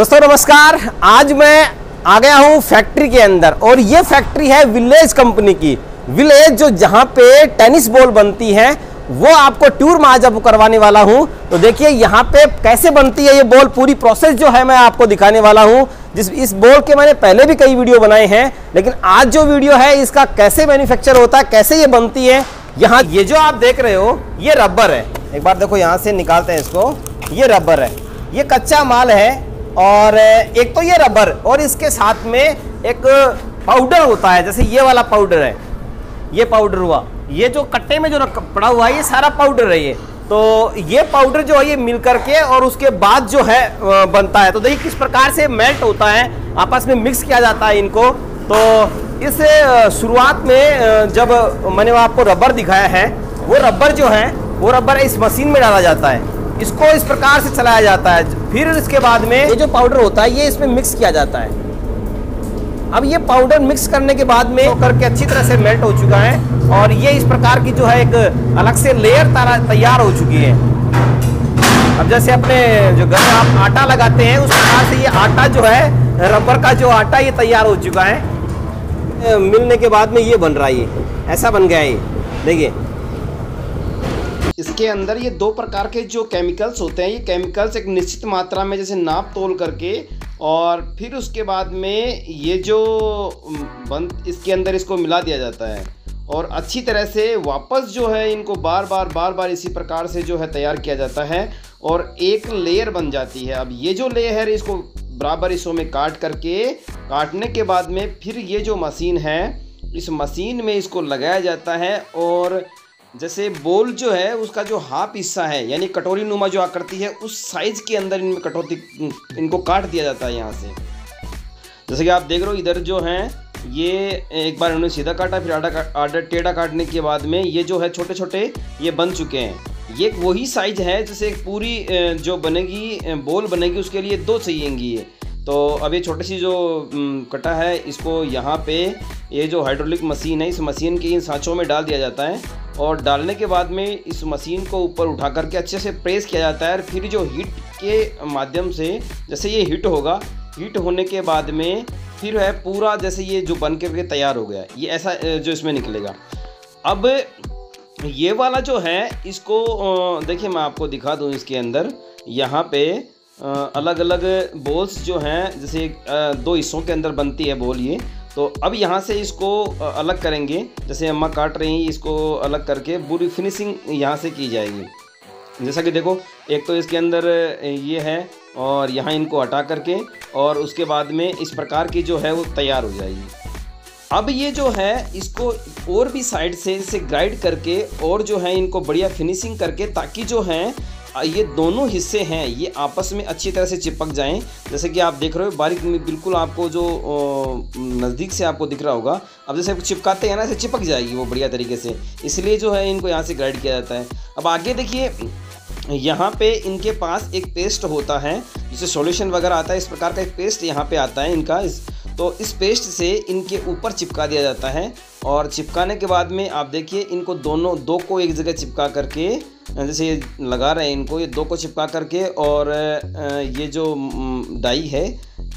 दोस्तों, नमस्कार। आज मैं आ गया हूँ फैक्ट्री के अंदर और ये फैक्ट्री है विलेज कंपनी की। विलेज जो जहाँ पे टेनिस बॉल बनती है, वो आपको टूर में आज अब करवाने वाला हूँ। तो देखिए, यहाँ पे कैसे बनती है ये बॉल, पूरी प्रोसेस जो है मैं आपको दिखाने वाला हूँ। जिस, इस बॉल के मैंने पहले भी कई वीडियो बनाए हैं, लेकिन आज जो वीडियो है, इसका कैसे मैन्युफैक्चर होता है, कैसे ये बनती है, यहाँ ये जो आप देख रहे हो, ये रबर है। एक बार देखो, यहाँ से निकालते हैं इसको। ये रबर है। ये कच्चा माल है और एक तो ये रबर और इसके साथ में एक पाउडर होता है, जैसे ये वाला पाउडर है। ये पाउडर हुआ। ये जो कट्टे में जो पड़ा हुआ है, ये सारा पाउडर है ये। तो ये पाउडर जो है, ये मिल करके और उसके बाद जो है बनता है। तो देखिए किस प्रकार से मेल्ट होता है, आपस में मिक्स किया जाता है इनको। तो इस शुरुआत में जब मैंने आपको रबर दिखाया है, वो रबर जो है, वो रबर इस मशीन में डाला जाता है। इसको इस प्रकार से चलाया जाता है। फिर इसके बाद में ये जो पाउडर होता है ये इसमें मिक्स किया जाता है। अब ये पाउडर मिक्स करने के बाद में करके अच्छी तरह से मेल्ट हो चुका है और ये इस प्रकार की जो है एक अलग से लेयर तैयार हो चुकी है। अब जैसे अपने जो घर में आप आटा लगाते हैं उस प्रकार से ये आटा जो है रबर का जो आटा ये तैयार हो चुका है। मिलने के बाद में ये बन रहा है ये। ऐसा बन गया है ये। देखिए इसके अंदर ये दो प्रकार के जो केमिकल्स होते हैं, ये केमिकल्स एक निश्चित मात्रा में जैसे नाप तोल करके और फिर उसके बाद में ये जो बंद इसके अंदर इसको मिला दिया जाता है। और अच्छी तरह से वापस जो है इनको बार बार बार बार इसी प्रकार से जो है तैयार किया जाता है और एक लेयर बन जाती है। अब ये जो लेयर है, इसको बराबर हिस्सों में काट करके, काटने के बाद में फिर ये जो मशीन है, इस मशीन में इसको लगाया जाता है और जैसे बोल जो है, उसका जो हाफ़ हिस्सा है, यानी कटोरी नुमा जो आकृति है, उस साइज़ के अंदर इनमें कटौती, इनको काट दिया जाता है यहाँ से। जैसे कि आप देख रहे हो, इधर जो है, ये एक बार उन्होंने सीधा काटा, फिर का- आधा टेढ़ा काटने के बाद में ये जो है छोटे छोटे ये बन चुके हैं। ये वही साइज़ है, जैसे एक पूरी जो बनेगी बोल बनेगी, उसके लिए दो चाहिएँगी ये। तो अब ये छोटी सी जो कटा है, इसको यहाँ पे ये जो हाइड्रोलिक मशीन है, इस मशीन के इन सांचों में डाल दिया जाता है। और डालने के बाद में इस मशीन को ऊपर उठा करके अच्छे से प्रेस किया जाता है और फिर जो हीट के माध्यम से जैसे ये हीट होगा, हीट होने के बाद में फिर है पूरा जैसे ये जो बन के तैयार हो गया, ये ऐसा जो इसमें निकलेगा। अब ये वाला जो है, इसको देखिए मैं आपको दिखा दूँ इसके अंदर। यहाँ पे अलग अलग बॉल्स जो हैं, जैसे दो हिस्सों के अंदर बनती है बॉल ये। तो अब यहाँ से इसको अलग करेंगे। जैसे अम्मा काट रही हैं, इसको अलग करके पूरी फिनिशिंग यहाँ से की जाएगी। जैसा कि देखो, एक तो इसके अंदर ये है और यहाँ इनको हटा करके और उसके बाद में इस प्रकार की जो है वो तैयार हो जाएगी। अब ये जो है, इसको और भी साइड से इसे ग्राइड करके और जो है इनको बढ़िया फिनिशिंग करके ताकि जो है ये दोनों हिस्से हैं, ये आपस में अच्छी तरह से चिपक जाएँ। जैसे कि आप देख रहे हो, बारीक में बिल्कुल आपको जो नज़दीक से आपको दिख रहा होगा, अब जैसे आप चिपकाते हैं ना, ऐसे चिपक जाएगी वो बढ़िया तरीके से। इसलिए जो है, इनको यहाँ से ग्राइड किया जाता है। अब आगे देखिए, यहाँ पे इनके पास एक पेस्ट होता है जिसे सॉल्यूशन वगैरह आता है, इस प्रकार का एक पेस्ट यहाँ पे आता है इनका। इस तो इस पेस्ट से इनके ऊपर चिपका दिया जाता है, और चिपकाने के बाद में आप देखिए, इनको दोनों, दो को एक जगह चिपका करके जैसे ये लगा रहे हैं इनको, ये दो को चिपका करके और ये जो डाई है,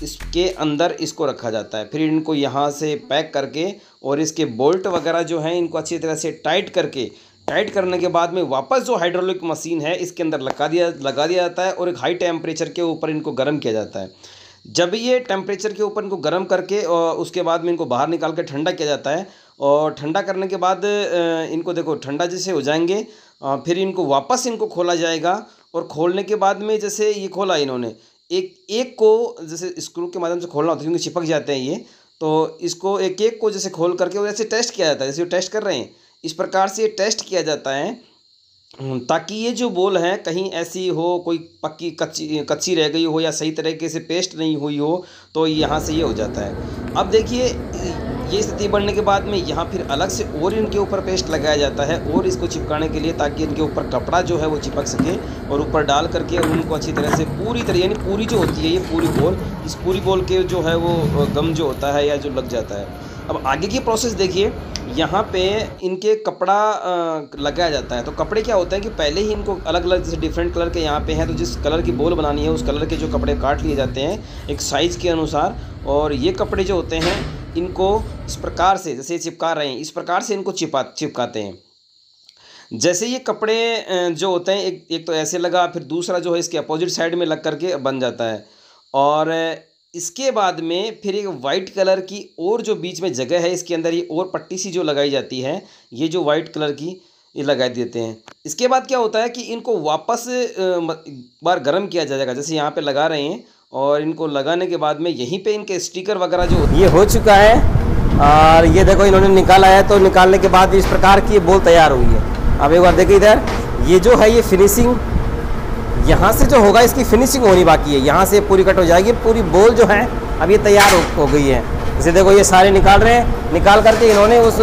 इसके अंदर इसको रखा जाता है। फिर इनको यहाँ से पैक करके और इसके बोल्ट वगैरह जो हैं, इनको अच्छी तरह से टाइट करके, टाइट करने के बाद में वापस जो हाइड्रोलिक मशीन है, इसके अंदर लगा दिया लगा दिया जाता है और एक हाई टेम्परेचर के ऊपर इनको गर्म किया जाता है। जब ये टेम्परेचर के ऊपर इनको गर्म करके और उसके बाद में इनको बाहर निकाल के ठंडा किया जाता है और ठंडा करने के बाद इनको देखो, ठंडा जैसे हो जाएँगे फिर इनको वापस इनको खोला जाएगा और खोलने के बाद में जैसे ये खोला इन्होंने एक एक को जैसे स्क्रू के माध्यम से खोलना होता है क्योंकि चिपक जाते हैं ये तो इसको एक एक को जैसे खोल करके वो जैसे टेस्ट किया जाता है जैसे वो टेस्ट कर रहे हैं इस प्रकार से ये टेस्ट किया जाता है हम्म, ताकि ये जो बोल है कहीं ऐसी हो कोई पक्की कच्ची कच्ची रह गई हो या सही तरीके से पेस्ट नहीं हुई हो तो यहाँ से ये हो जाता है। अब देखिए ये स्थिति बनने के बाद में यहाँ फिर अलग से और इनके ऊपर पेस्ट लगाया जाता है और इसको चिपकाने के लिए ताकि इनके ऊपर कपड़ा जो है वो चिपक सके और ऊपर डाल करके उनको अच्छी तरह से पूरी तरह, यानी पूरी जो होती है, ये पूरी बोल, इस पूरी बोल के जो है वो गम जो होता है या जो लग जाता है। अब आगे की प्रोसेस देखिए, यहाँ पे इनके कपड़ा लगाया जाता है। तो कपड़े क्या होते हैं कि पहले ही इनको अलग अलग जैसे डिफरेंट कलर के यहाँ पे हैं तो जिस कलर की बोल बनानी है, उस कलर के जो कपड़े काट लिए जाते हैं, एक साइज़ के अनुसार, और ये कपड़े जो होते हैं इनको इस प्रकार से, जैसे चिपका रहे हैं, इस प्रकार से इनको चिपा, चिपकाते हैं। जैसे ये कपड़े जो होते हैं, एक एक तो ऐसे लगा, फिर दूसरा जो है, इसके अपोजिट साइड में लग करके बन जाता है। और इसके बाद में फिर एक वाइट कलर की और जो बीच में जगह है, इसके अंदर ये और पट्टी सी जो लगाई जाती है, ये जो वाइट कलर की, ये लगा देते हैं। इसके बाद क्या होता है कि इनको वापस बार गर्म किया जाएगा, जैसे यहाँ पे लगा रहे हैं और इनको लगाने के बाद में यहीं पे इनके स्टिकर वगैरह जो ये हो चुका है और ये देखो इन्होंने निकाला है तो निकालने के बाद इस प्रकार की बोल तैयार हुई है। अब एक बार देखिए इधर ये जो है ये फिनिशिंग यहाँ से जो होगा इसकी फिनिशिंग होनी बाकी है। यहाँ से पूरी कट हो जाएगी पूरी बोल जो है अब ये तैयार हो, हो गई है। जैसे देखो ये सारे निकाल रहे हैं निकाल करके इन्होंने उस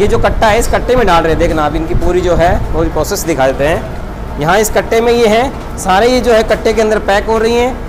ये जो कट्टा है इस कट्टे में डाल रहे हैं। देखना अब इनकी पूरी जो है पूरी प्रोसेस दिखा देते हैं। यहाँ इस कट्टे में ये है सारे ये जो है कट्टे के अंदर पैक हो रही हैं।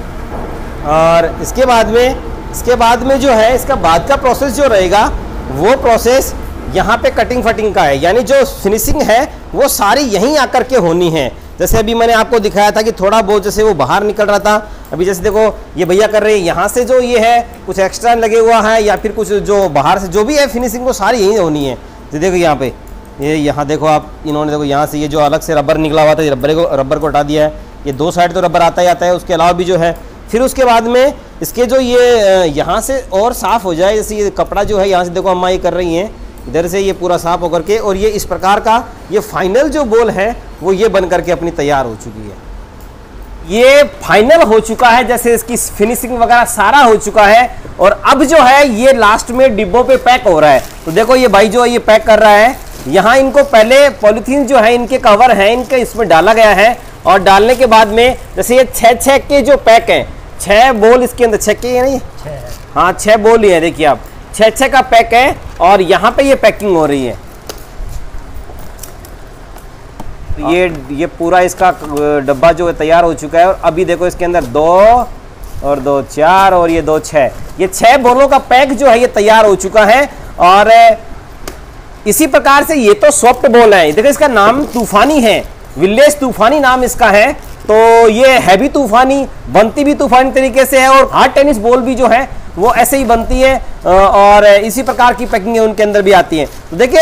और इसके बाद में, इसके बाद में जो है, इसका बाद का प्रोसेस जो रहेगा, वो प्रोसेस यहाँ पे कटिंग फटिंग का है। यानी जो फिनिशिंग है, वो सारी यहीं आकर के होनी है। जैसे अभी मैंने आपको दिखाया था कि थोड़ा बहुत जैसे वो बाहर निकल रहा था, अभी जैसे देखो, ये भैया कर रहे हैं, यहाँ से जो ये है, कुछ एक्स्ट्रा लगे हुआ है, या फिर कुछ जो बाहर से जो भी है फिनिशिंग वो सारी यहीं होनी है। तो देखो यहाँ पे, ये यहाँ देखो आप, इन्होंने देखो यहाँ से ये जो अलग से रबर निकला हुआ था रबर को रबर को हटा दिया है। ये दो साइड तो रबर आता ही आता है, उसके अलावा भी जो है फिर उसके बाद में इसके जो ये यहाँ से और साफ़ हो जाए, जैसे ये कपड़ा जो है यहाँ से देखो अम्मा ये कर रही हैं, इधर से ये पूरा साफ़ होकर के, और ये इस प्रकार का ये फाइनल जो बोल है, वो ये बन करके अपनी तैयार हो चुकी है। ये फाइनल हो चुका है, जैसे इसकी फिनिशिंग वगैरह सारा हो चुका है, और अब जो है ये लास्ट में डिब्बों पे पैक हो रहा है। तो देखो ये भाई जो है ये पैक कर रहा है, यहाँ इनको पहले पॉलिथीन जो है, इनके कवर है, इनके इसमें डाला गया है, और डालने के बाद में जैसे ये छः छः के जो पैक है छः बोल इसके अंदर छः के नहीं हाँ छः बोल ही है देखिए आप। छः छः का पैक है और यहाँ पे ये पैकिंग हो रही है। ये ये पूरा इसका डब्बा जो है तैयार हो चुका है और अभी देखो इसके अंदर दो और दो चार और ये दो छः ये छः बोलों का पैक जो है ये तैयार हो चुका है और इसी प्रकार से ये तो सॉफ्ट बॉल है। देखो इसका नाम तूफानी है विलेज तूफानी नाम इसका है। तो ये हैवी तूफानी, बनती भी तूफानी तरीके से है और हार्ड टेनिस बॉल भी जो है, वो ऐसे ही बनती है और इसी प्रकार की पैकिंग उनके अंदर भी आती है। तो देखिए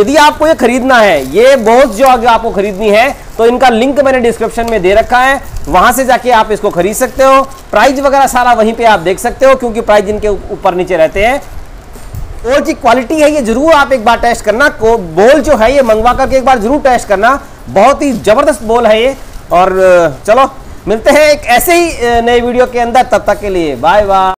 यदि आपको ये खरीदना है, ये बहुत जो अगर आपको खरीदनी है तो इनका लिंक मैंने डिस्क्रिप्शन में दे रखा है, वहाँ से जाके आप इसको खरीद सकते हो। प्राइस वगैरह सारा वहीं पे आप देख सकते हो, क्योंकि प्राइस इनके ऊपर नीचे रहते हैं। और जी क्वालिटी है, ये ज़रूर आप एक बार टेस्ट करना बोल जो है, ये मंगवा करके एक बार ज़रूर टेस्ट करना। बहुत ही ज़बरदस्त बोल है ये और, चलो, मिलते हैं एक ऐसे ही नए वीडियो के अंदर, तब तक के लिए बाय बाय